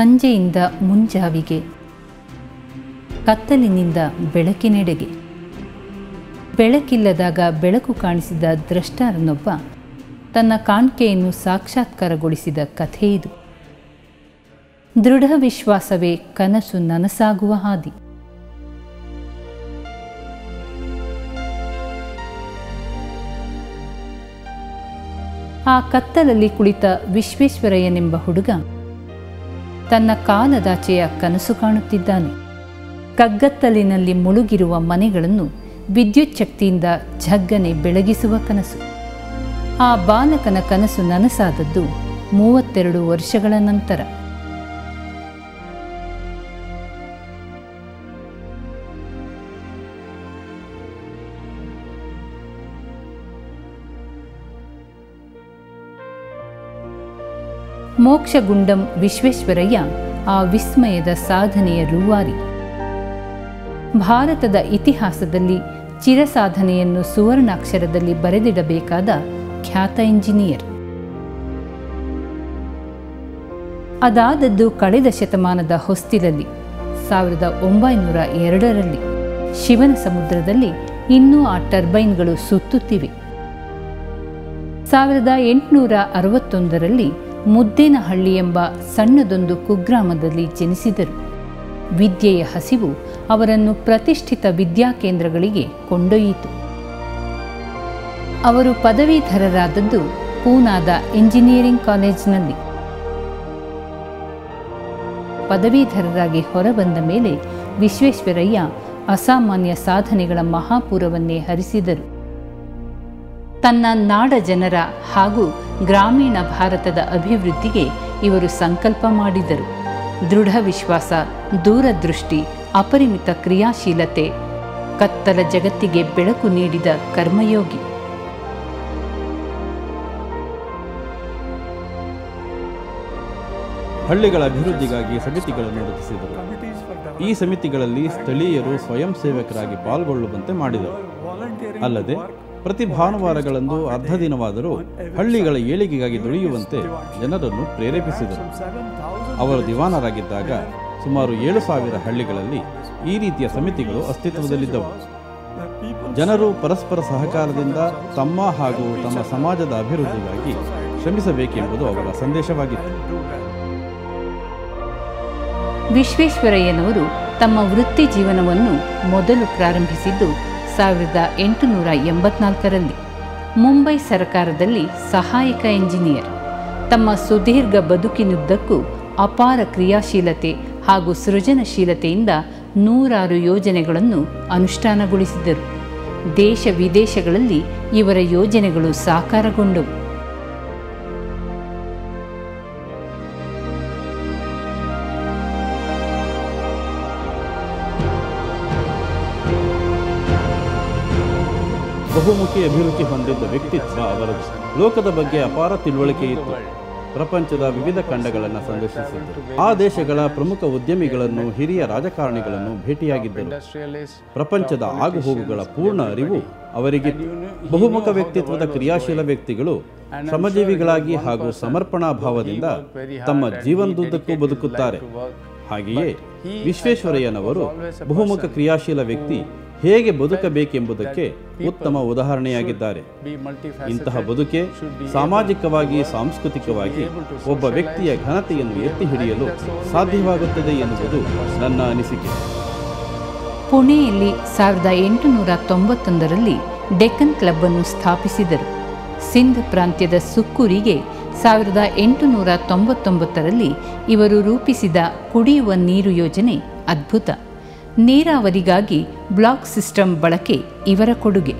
ಸಂಜೆಯಿಂದ ಮುಂಜಾವಿಗೆ, ಕತ್ತಲಿನಿಂದ ಬೆಳಕಿನೆಡೆಗೆ. ಬೆಳಕಿಲ್ಲದಾಗ ಬೆಳಕು ಕಾಣಿಸಿದ ದ್ರಷ್ಟಾರನೊಬ್ಬ ತನ್ನ ಕಾಣಿಕೆಯನ್ನು ಸಾಕ್ಷಾತ್ಕಾರಗೊಳಿಸಿದ ಕಥೆಯಿದು ದೃಢ ವಿಶ್ವಾಸವೇ ಕನಸು ನನಸಾಗುವ ಹಾದಿ. ಆ ಕತ್ತಲಲ್ಲಿ ಕುಳಿತ ವಿಶ್ವೇಶ್ವರಯ್ಯನೆಂಬ ಹುಡುಗ ತನ್ನ ಕಾಲದಾಚೆಯ ಕನಸು ಕಾಣುತ್ತಿದ್ದಾನೆ. ಕಗ್ಗತ್ತಲಿನಲ್ಲಿ ಮುಳುಗಿರುವ ಮನೆಗಳನ್ನು ವಿದ್ಯುಚ್ಛಕ್ತಿಯಿಂದ ಝಗ್ಗನೆ ಬೆಳಗಿಸುವ ಕನಸು. ಆ ಬಾಲಕನ ಕನಸು ನನಸಾದದ್ದು ಮೂವತ್ತೆರಡು ವರ್ಷಗಳ ನಂತರ. ಮೋಕ್ಷಗುಂಡಂ ವಿಶ್ವೇಶ್ವರಯ್ಯ ಆ ವಿಸ್ಮಯದ ಸಾಧನೆಯ ರೂವಾರಿ. ಭಾರತದ ಇತಿಹಾಸದಲ್ಲಿ ಚಿರಸಾಧನೆಯನ್ನು ಸುವರ್ಣಾಕ್ಷರದಲ್ಲಿ ಬರೆದಿಡಬೇಕಾದ ಖ್ಯಾತ ಇಂಜಿನಿಯರ್. ಅದಾದದ್ದು ಕಳೆದ ಶತಮಾನದ ಹೊಸ್ತಿಲಲ್ಲಿ, ಸಾವಿರದ ಒಂಬೈನೂರ ಎರಡರಲ್ಲಿ. ಶಿವನ ಸಮುದ್ರದಲ್ಲಿ ಇನ್ನೂ ಆ ಟರ್ಬೈನ್ಗಳು ಸುತ್ತುತ್ತಿವೆ. ಸಾವಿರದ ಎಂಟುನೂರ ಅರವತ್ತೊಂದರಲ್ಲಿ ಮುದ್ದೇನಹಳ್ಳಿ ಎಂಬ ಸಣ್ಣದೊಂದು ಕುಗ್ರಾಮದಲ್ಲಿ ಜನಿಸಿದರು. ವಿದ್ಯೆಯ ಹಸಿವು ಅವರನ್ನು ಪ್ರತಿಷ್ಠಿತ ವಿದ್ಯಾಕೇಂದ್ರಗಳಿಗೆ ಕೊಂಡೊಯ್ಯಿತು. ಅವರು ಪದವೀಧರರಾದದ್ದು ಪೂನಾದ ಇಂಜಿನಿಯರಿಂಗ್ ಕಾಲೇಜಿನಲ್ಲಿ. ಪದವೀಧರರಾಗಿ ಹೊರಬಂದ ಮೇಲೆ ವಿಶ್ವೇಶ್ವರಯ್ಯ ಅಸಾಮಾನ್ಯ ಸಾಧನೆಗಳ ಮಹಾಪೂರವನ್ನೇ ಹರಿಸಿದರು. ತನ್ನ ನಾಡ ಜನರ ಹಾಗೂ ಗ್ರಾಮೀಣ ಭಾರತದ ಅಭಿವೃದ್ಧಿಗೆ ಇವರು ಸಂಕಲ್ಪ ಮಾಡಿದರು. ದೃಢ ವಿಶ್ವಾಸ, ದೂರದೃಷ್ಟಿ, ಅಪರಿಮಿತ ಕ್ರಿಯಾಶೀಲತೆ, ಕತ್ತಲ ಜಗತ್ತಿಗೆ ಬೆಳಕು ನೀಡಿದ ಕರ್ಮಯೋಗಿ. ಹಳ್ಳಿಗಳ ಅಭಿವೃದ್ಧಿಗಾಗಿ ಸಮಿತಿಗಳನ್ನು ರಚಿಸಿದರು. ಈ ಸಮಿತಿಗಳಲ್ಲಿ ಸ್ಥಳೀಯರು ಸ್ವಯಂ ಸೇವಕರಾಗಿ ಪಾಲ್ಗೊಳ್ಳುವಂತೆ ಮಾಡಿದರು. ಅಲ್ಲದೆ ಪ್ರತಿ ಭಾನುವಾರಗಳಂದು ಅರ್ಧ ದಿನವಾದರೂ ಹಳ್ಳಿಗಳ ಏಳಿಗೆಗಾಗಿ ದುಡಿಯುವಂತೆ ಜನರನ್ನು ಪ್ರೇರೇಪಿಸಿದರು. ಅವರು ದಿವಾನರಾಗಿದ್ದಾಗ ಸುಮಾರು ಏಳು ಸಾವಿರ ಹಳ್ಳಿಗಳಲ್ಲಿ ಈ ರೀತಿಯ ಸಮಿತಿಗಳು ಅಸ್ತಿತ್ವದಲ್ಲಿದ್ದವು. ಜನರು ಪರಸ್ಪರ ಸಹಕಾರದಿಂದ ತಮ್ಮ ಹಾಗೂ ತಮ್ಮ ಸಮಾಜದ ಅಭಿವೃದ್ಧಿಗಾಗಿ ಶ್ರಮಿಸಬೇಕೆಂಬುದು ಅವರ ಸಂದೇಶವಾಗಿತ್ತು. ವಿಶ್ವೇಶ್ವರಯ್ಯನವರು ತಮ್ಮ ವೃತ್ತಿ ಜೀವನವನ್ನು ಮೊದಲು ಪ್ರಾರಂಭಿಸಿದ್ದು ಸಾವಿರದ ಎಂಟುನೂರ ಎಂಬತ್ನಾಲ್ಕರಲ್ಲಿ ಮುಂಬೈ ಸರ್ಕಾರದಲ್ಲಿ ಸಹಾಯಕ ಎಂಜಿನಿಯರ್. ತಮ್ಮ ಸುದೀರ್ಘ ಬದುಕಿನುದ್ದಕ್ಕೂ ಅಪಾರ ಕ್ರಿಯಾಶೀಲತೆ ಹಾಗೂ ಸೃಜನಶೀಲತೆಯಿಂದ ನೂರಾರು ಯೋಜನೆಗಳನ್ನು ಅನುಷ್ಠಾನಗೊಳಿಸಿದರು. ದೇಶ ವಿದೇಶಗಳಲ್ಲಿ ಇವರ ಯೋಜನೆಗಳು ಸಾಕಾರಗೊಂಡವು. ಬಹುಮುಖಿ ಅಭಿರುಚಿ ಹೊಂದಿದ್ದ ವ್ಯಕ್ತಿತ್ವ ಅವರದು ಲೋಕದ ಬಗ್ಗೆ ಅಪಾರ ತಿಳುವಳಿಕೆ ಇತ್ತು. ಪ್ರಪಂಚದ ವಿವಿಧ ಖಂಡಗಳನ್ನು ಸಂದರ್ಶಿಸಿದ್ದರು. ಆ ದೇಶಗಳ ಪ್ರಮುಖ ಉದ್ಯಮಿಗಳನ್ನು, ಹಿರಿಯ ರಾಜಕಾರಣಿಗಳನ್ನು ಭೇಟಿಯಾಗಿದ್ದರು. ಪ್ರಪಂಚದ ಆಗುಹೋಗುಗಳ ಪೂರ್ಣ ಅರಿವು ಅವರಿಗೆ ಬಹುಮುಖ ವ್ಯಕ್ತಿತ್ವದ ಕ್ರಿಯಾಶೀಲ ವ್ಯಕ್ತಿಗಳು ಶ್ರಮಜೀವಿಗಳಾಗಿ ಹಾಗೂ ಸಮರ್ಪಣಾ ಭಾವದಿಂದ ತಮ್ಮ ಜೀವನದುದ್ದಕ್ಕೂ ಬದುಕುತ್ತಾರೆ. ಹಾಗೆಯೇ ವಿಶ್ವೇಶ್ವರಯ್ಯನವರು ಬಹುಮುಖ ಕ್ರಿಯಾಶೀಲ ವ್ಯಕ್ತಿ ಹೇಗೆ ಬದುಕಬೇಕೆಂಬುದಕ್ಕೆ ಉತ್ತಮ ಉದಾಹರಣೆಯಾಗಿದ್ದಾರೆ. ಇಂತಹ ಬದುಕೆ ಸಾಮಾಜಿಕವಾಗಿ, ಸಾಂಸ್ಕೃತಿಕವಾಗಿ ಒಬ್ಬ ವ್ಯಕ್ತಿಯ ಘನತೆಯನ್ನು ಎತ್ತಿ ಹಿಡಿಯಲು ಸಾಧ್ಯವಾಗುತ್ತದೆ ಎನ್ನುವುದು ನನ್ನ ಅನಿಸಿಕೆ. ಪುಣೆಯಲ್ಲಿ ಸಾವಿರದ ಎಂಟುನೂರ ತೊಂಬತ್ತೊಂದರಲ್ಲಿ ಡೆಕ್ಕನ್ ಕ್ಲಬ್ ಅನ್ನು ಸ್ಥಾಪಿಸಿದರು. ಸಿಂಧ್ ಪ್ರಾಂತ್ಯದ ಸುಕ್ಕೂರಿಗೆ ಸಾವಿರದ ಎಂಟುನೂರ ತೊಂಬತ್ತೊಂಬತ್ತರಲ್ಲಿ ಇವರು ರೂಪಿಸಿದ ಕುಡಿಯುವ ನೀರು ಯೋಜನೆ ಅದ್ಭುತ. ನೀರಾವರಿಗಾಗಿ ಬ್ಲಾಕ್ ಸಿಸ್ಟಮ್ ಬಳಕೆ ಇವರ ಕೊಡುಗೆ.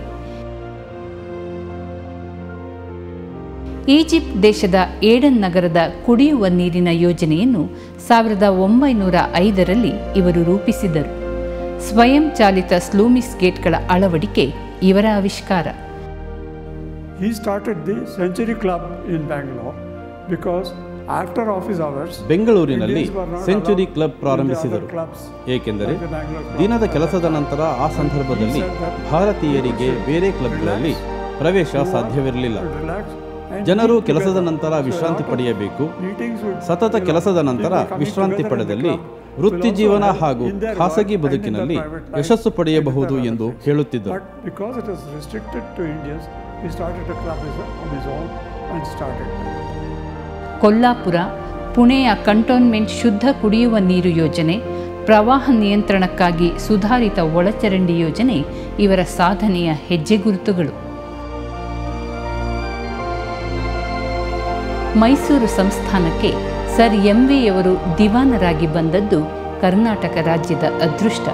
ಈಜಿಪ್ಟ್ ದೇಶದ ಏಡನ್ ನಗರದ ಕುಡಿಯುವ ನೀರಿನ ಯೋಜನೆಯನ್ನು ಸಾವಿರದ ಒಂಬೈನೂರ ಐದರಲ್ಲಿ ಇವರು ರೂಪಿಸಿದರು. ಸ್ವಯಂ ಚಾಲಿತ ಸ್ಲೂಮಿಸ್ ಗೇಟ್ಗಳ ಅಳವಡಿಕೆ ಇವರ ಆವಿಷ್ಕಾರ. He started the Century Club in Bangalore because after hours ಬೆಂಗಳೂರಿನಲ್ಲಿ ಸೆಂಚುರಿ ಕ್ಲಬ್ ಪ್ರಾರಂಭಿಸಿದರು. ಏಕೆಂದರೆ ದಿನದ ಕೆಲಸದ ನಂತರ ಆ ಸಂದರ್ಭದಲ್ಲಿ ಭಾರತೀಯರಿಗೆ ಬೇರೆ ಕ್ಲಬ್ಗಳಲ್ಲಿ ಪ್ರವೇಶ ಸಾಧ್ಯವಿರಲಿಲ್ಲ. ಜನರು ಕೆಲಸದ ನಂತರ ವಿಶ್ರಾಂತಿ ಪಡೆಯಬೇಕು. ಸತತ ಕೆಲಸದ ನಂತರ ವಿಶ್ರಾಂತಿ ಪಡೆದಲ್ಲಿ ವೃತ್ತಿ ಜೀವನ ಹಾಗೂ ಖಾಸಗಿ ಬದುಕಿನಲ್ಲಿ ಯಶಸ್ಸು ಪಡೆಯಬಹುದು ಎಂದು ಹೇಳುತ್ತಿದ್ದರು. ಕೊಲ್ಲಾಪುರ, ಪುಣೆಯ ಕಂಟೋನ್ಮೆಂಟ್ ಶುದ್ಧ ಕುಡಿಯುವ ನೀರು ಯೋಜನೆ, ಪ್ರವಾಹ ನಿಯಂತ್ರಣಕ್ಕಾಗಿ ಸುಧಾರಿತ ಒಳಚರಂಡಿ ಯೋಜನೆ ಇವರ ಸಾಧನೆಯ ಹೆಜ್ಜೆಗುರುತುಗಳು ಮೈಸೂರು ಸಂಸ್ಥಾನಕ್ಕೆ ಸರ್ ಎಂ ಎಂವಿಯವರು ದಿವಾನರಾಗಿ ಬಂದದ್ದು ಕರ್ನಾಟಕ ರಾಜ್ಯದ ಅದೃಷ್ಟ.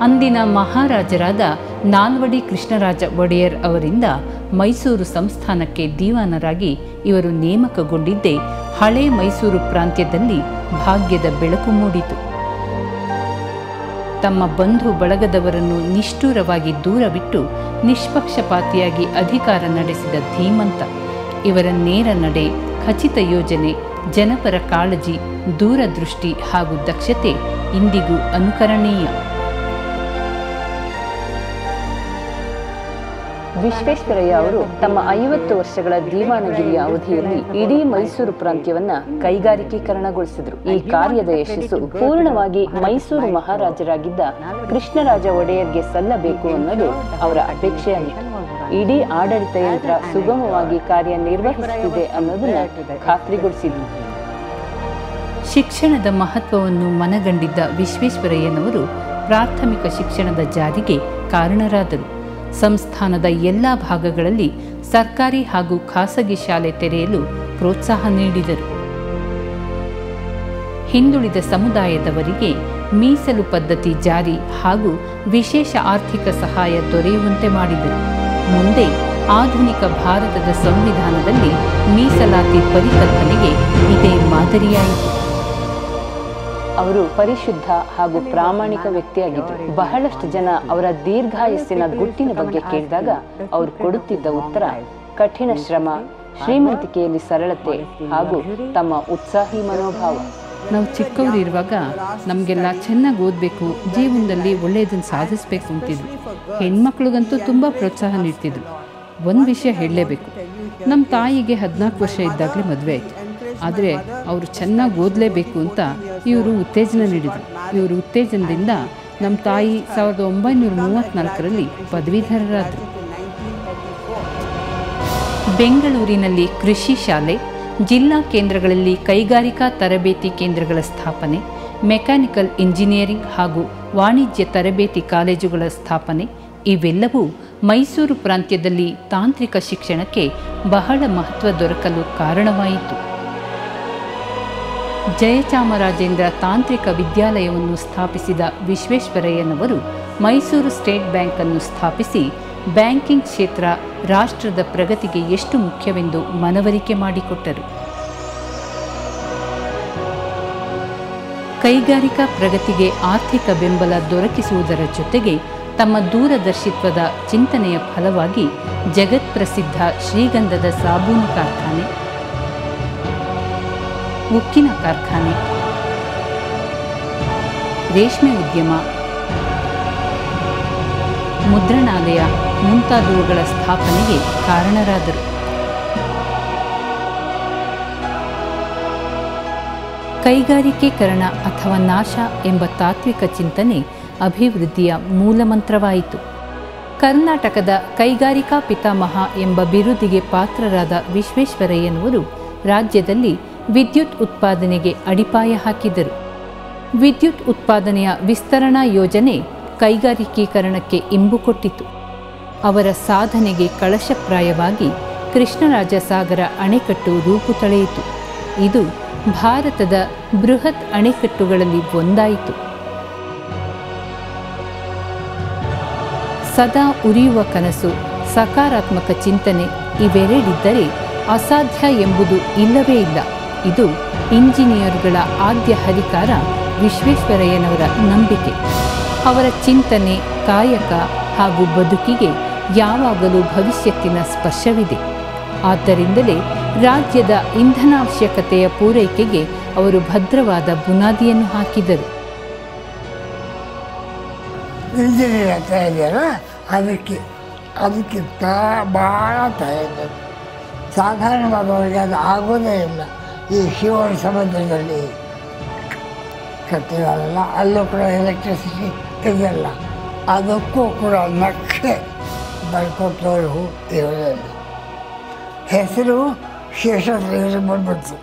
ಅಂದಿನ ಮಹಾರಾಜರಾದ ನಾಲ್ವಡಿ ಕೃಷ್ಣರಾಜ ಒಡೆಯರ್ ಅವರಿಂದ ಮೈಸೂರು ಸಂಸ್ಥಾನಕ್ಕೆ ದಿವಾನರಾಗಿ ಇವರು ನೇಮಕಗೊಂಡಿದ್ದೇ ಹಳೆ ಮೈಸೂರು ಪ್ರಾಂತ್ಯದಲ್ಲಿ ಭಾಗ್ಯದ ಬೆಳಕು ಮೂಡಿತು. ತಮ್ಮ ಬಂಧು ಬಳಗದವರನ್ನು ನಿಷ್ಠೂರವಾಗಿ ದೂರವಿಟ್ಟು ನಿಷ್ಪಕ್ಷಪಾತಿಯಾಗಿ ಅಧಿಕಾರ ನಡೆಸಿದ ಧೀಮಂತ, ಇವರ ನೇರ ನಡೆ, ಖಚಿತ ಯೋಜನೆ, ಜನಪರ ಕಾಳಜಿ, ದೂರದೃಷ್ಟಿ ಹಾಗೂ ದಕ್ಷತೆ ಇಂದಿಗೂ ಅನುಕರಣೀಯ. ವಿಶ್ವೇಶ್ವರಯ್ಯ ಅವರು ತಮ್ಮ ಐವತ್ತು ವರ್ಷಗಳ ದೀವಾನಗಿರಿಯ ಅವಧಿಯಲ್ಲಿ ಇಡೀ ಮೈಸೂರು ಪ್ರಾಂತ್ಯವನ್ನ ಕೈಗಾರಿಕೀಕರಣಗೊಳಿಸಿದರು. ಈ ಕಾರ್ಯದ ಯಶಸ್ಸು ಪೂರ್ಣವಾಗಿ ಮೈಸೂರು ಮಹಾರಾಜರಾಗಿದ್ದ ಕೃಷ್ಣರಾಜ ಒಡೆಯರ್ಗೆ ಸಲ್ಲಬೇಕು ಅನ್ನೋದು ಅವರ ಅಪೇಕ್ಷೆಯಾಗಿತ್ತು ಇಡೀ ಆಡಳಿತ ಯಂತ್ರ ಸುಗಮವಾಗಿ ಕಾರ್ಯನಿರ್ವಹಿಸುತ್ತಿದೆ ಅನ್ನೋದನ್ನ ಖಾತ್ರಿಗೊಳಿಸಿದ್ರು. ಶಿಕ್ಷಣದ ಮಹತ್ವವನ್ನು ಮನಗಂಡಿದ್ದ ವಿಶ್ವೇಶ್ವರಯ್ಯನವರು ಪ್ರಾಥಮಿಕ ಶಿಕ್ಷಣದ ಜಾರಿಗೆ ಕಾರಣರಾದರು. ಸಂಸ್ಥಾನದ ಎಲ್ಲ ಭಾಗಗಳಲ್ಲಿ ಸರ್ಕಾರಿ ಹಾಗೂ ಖಾಸಗಿ ಶಾಲೆ ತೆರೆಯಲು ಪ್ರೋತ್ಸಾಹ ನೀಡಿದರು. ಹಿಂದುಳಿದ ಸಮುದಾಯದವರಿಗೆ ಮೀಸಲು ಪದ್ಧತಿ ಜಾರಿ ಹಾಗೂ ವಿಶೇಷ ಆರ್ಥಿಕ ಸಹಾಯ ದೊರೆಯುವಂತೆ ಮಾಡಿದರು. ಮುಂದೆ ಆಧುನಿಕ ಭಾರತದ ಸಂವಿಧಾನದಲ್ಲಿ ಮೀಸಲಾತಿ ಪರಿಕಲ್ಪನೆಗೆ ಇದೇ ಮಾದರಿಯಾಯಿತು. ಅವರು ಪರಿಶುದ್ಧ ಹಾಗೂ ಪ್ರಾಮಾಣಿಕ ವ್ಯಕ್ತಿಯಾಗಿದ್ದರು. ಬಹಳಷ್ಟು ಜನ ಅವರ ದೀರ್ಘಾಯಸ್ಸಿನ ಗುಟ್ಟಿನ ಬಗ್ಗೆ ಕೇಳಿದಾಗ ಅವರು ಕೊಡುತ್ತಿದ್ದ ಉತ್ತರ, ಕಠಿಣ ಶ್ರಮ, ಶ್ರೀಮಂತಿಕೆಯಲ್ಲಿ ಸರಳತೆ ಹಾಗೂ ತಮ್ಮ ಉತ್ಸಾಹಿ ಮನೋಭಾವ. ನಾವು ಚಿಕ್ಕವರಿರುವಾಗ ನಮಗೆಲ್ಲ ಚೆನ್ನಾಗಿ ಓದಬೇಕು, ಜೀವನದಲ್ಲಿ ಒಳ್ಳೆಯದನ್ನು ಸಾಧಿಸಬೇಕು ಅಂತಿದ್ರು. ಹೆಣ್ಮಕ್ಳಿಗಂತೂ ತುಂಬ ಪ್ರೋತ್ಸಾಹ ನೀಡ್ತಿದ್ರು. ಒಂದು ವಿಷಯ ಹೇಳಲೇಬೇಕು. ನಮ್ಮ ತಾಯಿಗೆ ಹದಿನಾಲ್ಕು ವರ್ಷ ಇದ್ದಾಗಲೇ ಮದುವೆ ಆಯಿತು. ಆದರೆ ಅವರು ಚೆನ್ನಾಗಿ ಓದಲೇಬೇಕು ಅಂತ ಇವರು ಉತ್ತೇಜನ ನೀಡಿದರು. ಇವರು ಉತ್ತೇಜನದಿಂದ ನಮ್ಮ ತಾಯಿ ಸಾವಿರದ ಒಂಬೈನೂರ ಮೂವತ್ತ್ನಾಲ್ಕರಲ್ಲಿ ಪದವೀಧರರಾದರು. ಬೆಂಗಳೂರಿನಲ್ಲಿ ಕೃಷಿ ಶಾಲೆ, ಜಿಲ್ಲಾ ಕೇಂದ್ರಗಳಲ್ಲಿ ಕೈಗಾರಿಕಾ ತರಬೇತಿ ಕೇಂದ್ರಗಳ ಸ್ಥಾಪನೆ, ಮೆಕ್ಯಾನಿಕಲ್ ಇಂಜಿನಿಯರಿಂಗ್ ಹಾಗೂ ವಾಣಿಜ್ಯ ತರಬೇತಿ ಕಾಲೇಜುಗಳ ಸ್ಥಾಪನೆ, ಇವೆಲ್ಲವೂ ಮೈಸೂರು ಪ್ರಾಂತ್ಯದಲ್ಲಿ ತಾಂತ್ರಿಕ ಶಿಕ್ಷಣಕ್ಕೆ ಬಹಳ ಮಹತ್ವ ದೊರಕಲು ಕಾರಣವಾಯಿತು. ಜಯಚಾಮರಾಜೇಂದ್ರ ತಾಂತ್ರಿಕ ವಿದ್ಯಾಲಯವನ್ನು ಸ್ಥಾಪಿಸಿದ ವಿಶ್ವೇಶ್ವರಯ್ಯನವರು ಮೈಸೂರು ಸ್ಟೇಟ್ ಬ್ಯಾಂಕನ್ನು ಸ್ಥಾಪಿಸಿ ಬ್ಯಾಂಕಿಂಗ್ ಕ್ಷೇತ್ರ ರಾಷ್ಟ್ರದ ಪ್ರಗತಿಗೆ ಎಷ್ಟು ಮುಖ್ಯವೆಂದು ಮನವರಿಕೆ ಮಾಡಿಕೊಟ್ಟರು. ಕೈಗಾರಿಕಾ ಪ್ರಗತಿಗೆ ಆರ್ಥಿಕ ಬೆಂಬಲ ದೊರಕಿಸುವುದರ ಜೊತೆಗೆ ತಮ್ಮ ದೂರದರ್ಶಿತ್ವದ ಚಿಂತನೆಯ ಫಲವಾಗಿ ಜಗತ್ಪ್ರಸಿದ್ಧ ಶ್ರೀಗಂಧದ ಸಾಬೂನು ಕಾರ್ಖಾನೆ ಉಕ್ಕಿನ ಕಾರ್ಖಾನೆ. ರೇಷ್ಮೆ ಉದ್ಯಮ. ಮುದ್ರಣಾಲಯ ಮುಂತಾದವುಗಳ ಸ್ಥಾಪನೆಗೆ ಕಾರಣರಾದರು. ಕೈಗಾರಿಕೀಕರಣ ಅಥವಾ ನಾಶ ಎಂಬ ತಾತ್ವಿಕ ಚಿಂತನೆ ಅಭಿವೃದ್ಧಿಯ ಮೂಲಮಂತ್ರವಾಯಿತು. ಕರ್ನಾಟಕದ ಕೈಗಾರಿಕಾ ಪಿತಾಮಹ ಎಂಬ ಬಿರುದಿಗೆ ಪಾತ್ರರಾದ ವಿಶ್ವೇಶ್ವರಯ್ಯನವರು ರಾಜ್ಯದಲ್ಲಿ ವಿದ್ಯುತ್ ಉತ್ಪಾದನೆಗೆ ಅಡಿಪಾಯ ಹಾಕಿದರು. ವಿದ್ಯುತ್ ಉತ್ಪಾದನೆಯ ವಿಸ್ತರಣಾ ಯೋಜನೆ ಕೈಗಾರಿಕೀಕರಣಕ್ಕೆ ಇಂಬು ಕೊಟ್ಟಿತು. ಅವರ ಸಾಧನೆಗೆ ಕಳಶಪ್ರಾಯವಾಗಿ ಕೃಷ್ಣರಾಜ ಸಾಗರ ಅಣೆಕಟ್ಟು ರೂಪು ತಳೆಯಿತು. ಇದು ಭಾರತದ ಬೃಹತ್ ಅಣೆಕಟ್ಟುಗಳಲ್ಲಿ ಒಂದಾಯಿತು. ಸದಾ ಉರಿಯುವ ಕನಸು, ಸಕಾರಾತ್ಮಕ ಚಿಂತನೆ ಇವೆರಡಿದ್ದರೆ ಅಸಾಧ್ಯ ಎಂಬುದು ಇಲ್ಲವೇ ಇಲ್ಲ. ಇದು ಇಂಜಿನಿಯರ್ಗಳ ಆದ್ಯ ಹರಿಕಾರ ವಿಶ್ವೇಶ್ವರಯ್ಯನವರ ನಂಬಿಕೆ. ಅವರ ಚಿಂತನೆ, ಕಾಯಕ ಹಾಗೂ ಬದುಕಿಗೆ ಯಾವಾಗಲೂ ಭವಿಷ್ಯತ್ತಿನ ಸ್ಪರ್ಶವಿದೆ. ಆದ್ದರಿಂದಲೇ ರಾಜ್ಯದ ಇಂಧನಾವಶ್ಯಕತೆಯ ಪೂರೈಕೆಗೆ ಅವರು ಭದ್ರವಾದ ಬುನಾದಿಯನ್ನು ಹಾಕಿದರು. ಇಂಜಿನಿಯರ್ ಇದೆಯಲ್ಲ ಅದಕ್ಕೆ ಅದಕ್ಕೆ ತಾ ಭಾಳ ತಯಾರಿ ಸಾಧಾರಣವಾದವರಿಗೆ ಅದು ಆಗೋದೇ ಇಲ್ಲ. ಈ ಶಿವನ ಸಮುದ್ರದಲ್ಲಿ ಕಟ್ಟಿರಲ್ಲ ಅಲ್ಲೂ ಕೂಡ ಎಲೆಕ್ಟ್ರಿಸಿಟಿ ಇದೆಲ್ಲ ಅದಕ್ಕೂ ಕೂಡ ನಕ್ಷೆ ಬರ್ಕೊಟ್ಟವರು ಇವರೇ ಹೆಸರು ಶೇಷದೇವರು ಬಂದ್ಬಿಡ್ತು.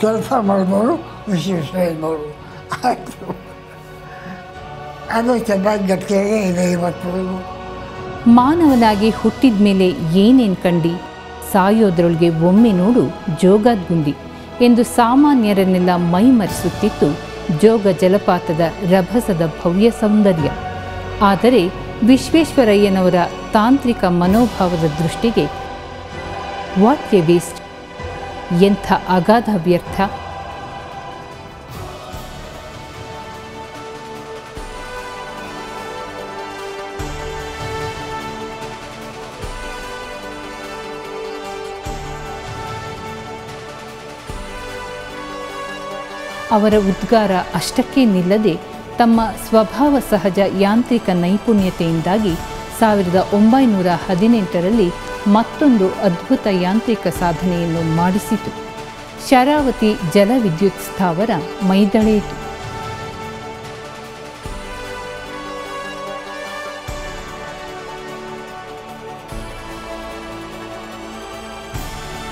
ಕೆಲಸ ಮಾಡಿದವರು ವಿಶ್ವೇಶ್ವರಯ್ಯನವರು ಆಯಿತು. ಅದು ಚೆನ್ನಾಗಿ ಗಟ್ಟಿಗೆ ಇದೆ ಇವತ್ತು. ಮಾನವನಾಗಿ ಹುಟ್ಟಿದ ಮೇಲೆ ಏನೇನು ಕಂಡಿ? ಸಾಯೋದ್ರೊಳಗೆ ಒಮ್ಮೆ ನೋಡು ಜೋಗದ್ಗುಂಡಿ ಎಂದು ಸಾಮಾನ್ಯರನ್ನೆಲ್ಲ ಮೈಮರೆಸುತ್ತಿತ್ತು ಜೋಗ ಜಲಪಾತದ ರಭಸದ ಭವ್ಯ ಸೌಂದರ್ಯ. ಆದರೆ ವಿಶ್ವೇಶ್ವರಯ್ಯನವರ ತಾಂತ್ರಿಕ ಮನೋಭಾವದ ದೃಷ್ಟಿಗೆ ವಾಟ್ ಎ ವೇಸ್ಟ್ ಎಂಥ ಅಗಾಧ ವ್ಯರ್ಥ. ಅವರ ಉದ್ಗಾರ ಅಷ್ಟಕ್ಕೇ ನಿಲ್ಲದೆ ತಮ್ಮ ಸ್ವಭಾವ ಸಹಜ ಯಾಂತ್ರಿಕ ನೈಪುಣ್ಯತೆಯಿಂದಾಗಿ ಸಾವಿರದ ಒಂಬೈನೂರ ಹದಿನೆಂಟರಲ್ಲಿ ಮತ್ತೊಂದು ಅದ್ಭುತ ಯಾಂತ್ರಿಕ ಸಾಧನೆಯನ್ನು ಮಾಡಿಸಿತು. ಶರಾವತಿ ಜಲವಿದ್ಯುತ್ ಸ್ಥಾವರ ಮೈದಳೆಯಿತು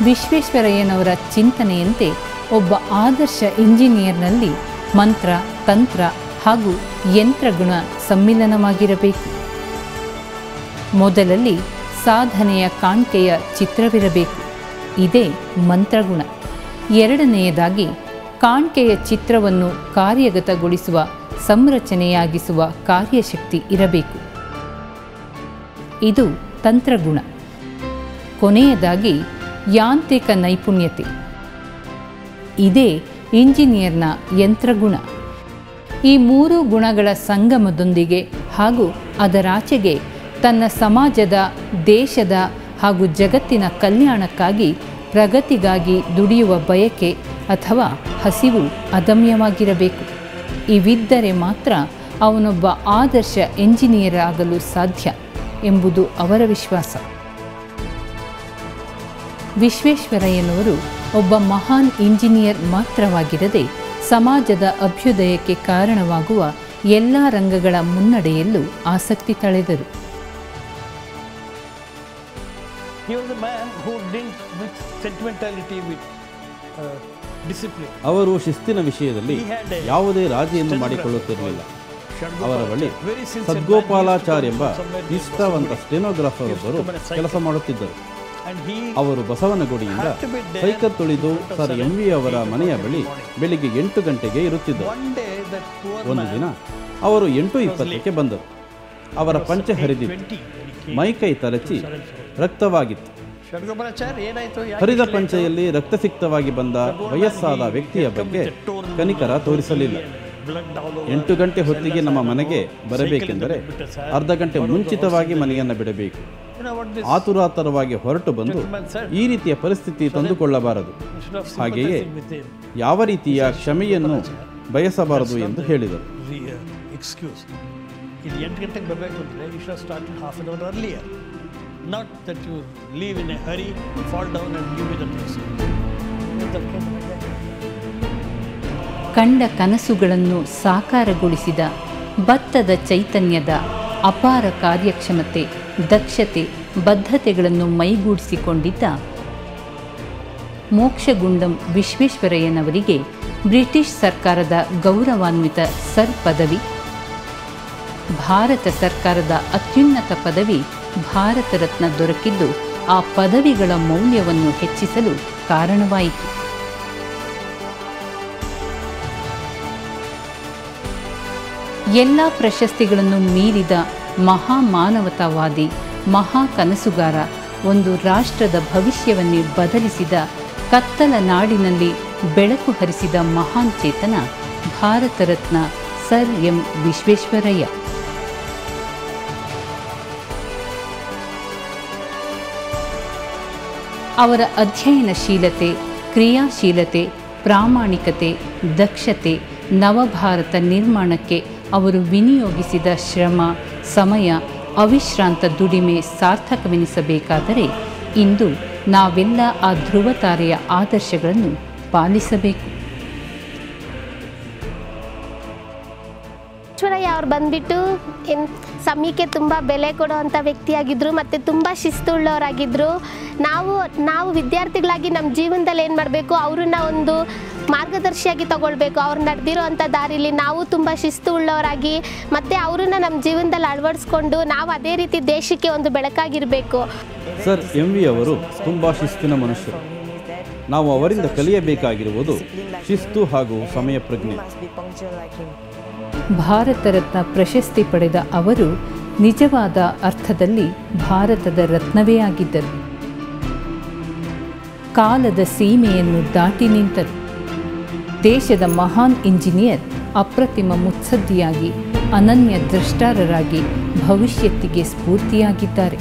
ವಿಶ್ವೇಶ್ವರಯ್ಯನವರ ಚಿಂತನೆಯಂತೆ ಒಬ್ಬ ಆದರ್ಶ ಇಂಜಿನಿಯರ್ನಲ್ಲಿ ಮಂತ್ರ, ತಂತ್ರ ಹಾಗೂ ಯಂತ್ರಗುಣ ಸಮ್ಮಿಲನವಾಗಿರಬೇಕು. ಮೊದಲಲ್ಲಿ ಸಾಧನೆಯ ಕಾಣ್ಕೆಯ ಚಿತ್ರವಿರಬೇಕು. ಇದೇ ಮಂತ್ರಗುಣ. ಎರಡನೆಯದಾಗಿ ಕಾಣ್ಕೆಯ ಚಿತ್ರವನ್ನು ಕಾರ್ಯಗತಗೊಳಿಸುವ, ಸಂರಚನೆಯಾಗಿಸುವ ಕಾರ್ಯಶಕ್ತಿ ಇರಬೇಕು. ಇದು ತಂತ್ರಗುಣ. ಕೊನೆಯದಾಗಿ ಯಾಂತ್ರಿಕ ನೈಪುಣ್ಯತೆ. ಇದೇ ಇಂಜಿನಿಯರ್ನ ಯಂತ್ರಗುಣ. ಈ ಮೂರು ಗುಣಗಳ ಸಂಗಮದೊಂದಿಗೆ ಹಾಗೂ ಅದರಾಚೆಗೆ ತನ್ನ ಸಮಾಜದ, ದೇಶದ ಹಾಗೂ ಜಗತ್ತಿನ ಕಲ್ಯಾಣಕ್ಕಾಗಿ ಪ್ರಗತಿಗಾಗಿ ದುಡಿಯುವ ಬಯಕೆ ಅಥವಾ ಹಸಿವು ಅದಮ್ಯವಾಗಿರಬೇಕು. ಇವಿದ್ದರೆ ಮಾತ್ರ ಅವನೊಬ್ಬ ಆದರ್ಶ ಎಂಜಿನಿಯರ್ ಆಗಲು ಸಾಧ್ಯ ಎಂಬುದು ಅವರ ವಿಶ್ವಾಸ. ವಿಶ್ವೇಶ್ವರಯ್ಯನವರು ಒಬ್ಬ ಮಹಾನ್ ಇಂಜಿನಿಯರ್ ಮಾತ್ರವಾಗಿರದೆ ಸಮಾಜದ ಅಭ್ಯುದಯಕ್ಕೆ ಕಾರಣವಾಗುವ ಎಲ್ಲ ರಂಗಗಳ ಮುನ್ನಡೆಯಲ್ಲೂ ಆಸಕ್ತಿ ತಳೆದರು. He was a man who didn't mix sentimentality with uh, discipline. ಅವರು ಶಿಸ್ತಿನ ವಿಷಯದಲ್ಲಿ ಯಾವುದೇ ರಾಜಿಯನ್ನು ಮಾಡಿಕೊಳ್ಳುತ್ತಿರಲಿಲ್ಲ. ಅವರ ಬಳಿ ಸದ್ಗೋಪಾಲಾಚಾರ್ ಎಂಬ ನಿಷ್ಠಾವಂತ ಸ್ಟೆನೋಗ್ರಾಫರ್ ಒಬ್ಬರು ಕೆಲಸ ಮಾಡುತ್ತಿದ್ದರು. ಅವರು ಬಸವನಗುಡಿಯಿಂದ ಸೈಕಲ್ ತುಳಿದು ಸರ್ ಎಂ ವಿ ಅವರ ಮನೆಯ ಬಳಿ ಬೆಳಿಗ್ಗೆ ಎಂಟು ಗಂಟೆಗೆ ಇರುತ್ತಿದ್ದರು. ಒಂದು ದಿನ ಅವರು ಎಂಟು ಇಪ್ಪತ್ತಕ್ಕೆ ಬಂದರು. ಅವರ ಪಂಚೆ ಹರಿದಿತ್ತು. 20 when ಮೈಕೈ ತರಚಿ ರಕ್ತವಾಗಿತ್ತು. ಹರಿದ? ಪಂಚೆಯಲ್ಲಿ ರಕ್ತಸಿಕ್ತವಾಗಿ ಬಂದ ವಯಸ್ಸಾದ ವ್ಯಕ್ತಿಯ ಬಗ್ಗೆ ಕನಿಕರ ತೋರಿಸಲಿಲ್ಲ. ಎಂಟು ಗಂಟೆ ಹೊತ್ತಿಗೆ ನಮ್ಮ ಮನೆಗೆ ಬರಬೇಕೆಂದರೆ ಅರ್ಧ ಗಂಟೆ ಮುಂಚಿತವಾಗಿ ಮನೆಯನ್ನು ಬಿಡಬೇಕು. ಆತುರಾತರವಾಗಿ ಹೊರಟು ಬಂದು ಈ ರೀತಿಯ ಪರಿಸ್ಥಿತಿ ತಂದುಕೊಳ್ಳಬಾರದು. ಹಾಗೆಯೇ ಯಾವ ರೀತಿಯ ಕ್ಷಮೆಯನ್ನು ಬಯಸಬಾರದು ಎಂದು ಹೇಳಿದರು. ಇಲ್ಲಿ ಎಂಟು ಗಂಟೆಗೆ ಬರಬೇಕು ಅಂದರೆ you should start half an hour earlier not that you leave in a hurry fall down and give the place ಕಂಡ ಕನಸುಗಳನ್ನು ಸಾಕಾರಗೊಳಿಸಿದ ಭತ್ತದ ಚೈತನ್ಯದ ಅಪಾರ ಕಾರ್ಯಕ್ಷಮತೆ, ದಕ್ಷತೆ, ಬದ್ಧತೆಗಳನ್ನು ಮೈಗೂಡಿಸಿಕೊಂಡಿದ್ದ ಮೋಕ್ಷಗುಂಡಂ ವಿಶ್ವೇಶ್ವರಯ್ಯನವರಿಗೆ ಬ್ರಿಟಿಷ್ ಸರ್ಕಾರದ ಗೌರವಾನ್ವಿತ ಸರ್ ಪದವಿ, ಭಾರತ ಸರ್ಕಾರದ ಅತ್ಯುನ್ನತ ಪದವಿ ಭಾರತ ರತ್ನ ದೊರಕಿದ್ದು ಆ ಪದವಿಗಳ ಮೌಲ್ಯವನ್ನು ಹೆಚ್ಚಿಸಲು ಕಾರಣವಾಯಿತು. ಎಲ್ಲ ಪ್ರಶಸ್ತಿಗಳನ್ನು ಮೀರಿದ ಮಹಾ ಮಾನವತಾವಾದಿ ಮಹಾ ಕನಸುಗಾರ ಒಂದು ರಾಷ್ಟ್ರದ ಭವಿಷ್ಯವನ್ನೇ ಬದಲಿಸಿದ, ಕತ್ತಲ ನಾಡಿನಲ್ಲಿ ಬೆಳಕು ಹರಿಸಿದ ಮಹಾನ್ ಚೇತನ, ಭಾರತ ರತ್ನ ಸರ್ ಎಂ ವಿಶ್ವೇಶ್ವರಯ್ಯ. ಅವರ ಅಧ್ಯಯನಶೀಲತೆ, ಕ್ರಿಯಾಶೀಲತೆ, ಪ್ರಾಮಾಣಿಕತೆ, ದಕ್ಷತೆ, ನವಭಾರತ ನಿರ್ಮಾಣಕ್ಕೆ ಅವರು ವಿನಿಯೋಗಿಸಿದ ಶ್ರಮ ಸಮಯ ಅವಿಶ್ರಾಂತ ದುಡಿಮೆ ಸಾರ್ಥಕವೆನಿಸಬೇಕಾದರೆ ಇಂದು ನಾವೆಲ್ಲ ಆ ಧ್ರುವ ತಾರೆಯ ಆದರ್ಶಗಳನ್ನು ಪಾಲಿಸಬೇಕು. ಈಶ್ವರಯ್ಯ ಅವ್ರು ಬಂದ್ಬಿಟ್ಟು ಏನ್ ಸಮಯಕ್ಕೆ ತುಂಬ ಬೆಲೆ ಕೊಡುವಂಥ ವ್ಯಕ್ತಿಯಾಗಿದ್ದರು ಮತ್ತು ತುಂಬ ಶಿಸ್ತುಳ್ಳವರಾಗಿದ್ದರು ನಾವು ನಾವು ವಿದ್ಯಾರ್ಥಿಗಳಾಗಿ ನಮ್ಮ ಜೀವನದಲ್ಲಿ ಏನು ಮಾಡಬೇಕು? ಅವ್ರನ್ನ ಒಂದು ಮಾರ್ಗದರ್ಶಿಯಾಗಿ ತಗೊಳ್ಬೇಕು. ಅವ್ರು ನಡೆದಿರೋ ಅಂಥ ದಾರಿಲಿ ನಾವು ತುಂಬ ಶಿಸ್ತು ಉಳ್ಳವರಾಗಿ ಮತ್ತು ಅವ್ರನ್ನ ನಮ್ಮ ಜೀವನದಲ್ಲಿ ಅಳವಡಿಸ್ಕೊಂಡು ನಾವು ಅದೇ ರೀತಿ ದೇಶಕ್ಕೆ ಒಂದು ಬೆಳಕಾಗಿರಬೇಕು. ಸರ್ ಎಂ ವಿ ಅವರು ತುಂಬ ಶಿಸ್ತಿನ ಮನುಷ್ಯರು. ನಾವು ಅವರಿಂದ ಕಲಿಯಬೇಕಾಗಿರುವುದು ಶಿಸ್ತು ಹಾಗೂ ಸಮಯ ಪ್ರಜ್ಞೆ. ಭಾರತ ರತ್ನ ಪ್ರಶಸ್ತಿ ಪಡೆದ ಅವರು ನಿಜವಾದ ಅರ್ಥದಲ್ಲಿ ಭಾರತದ ರತ್ನವೇ ಆಗಿದ್ದರು. ಕಾಲದ ಸೀಮೆಯನ್ನು ದಾಟಿ ನಿಂತರು. ದೇಶದ ಮಹಾನ್ ಇಂಜಿನಿಯರ್ ಅಪ್ರತಿಮ ಮುತ್ಸದ್ದಿಯಾಗಿ ಅನನ್ಯ ದ್ರಷ್ಟಾರರಾಗಿ ಭವಿಷ್ಯತ್ತಿಗೆ ಸ್ಫೂರ್ತಿಯಾಗಿದ್ದಾರೆ.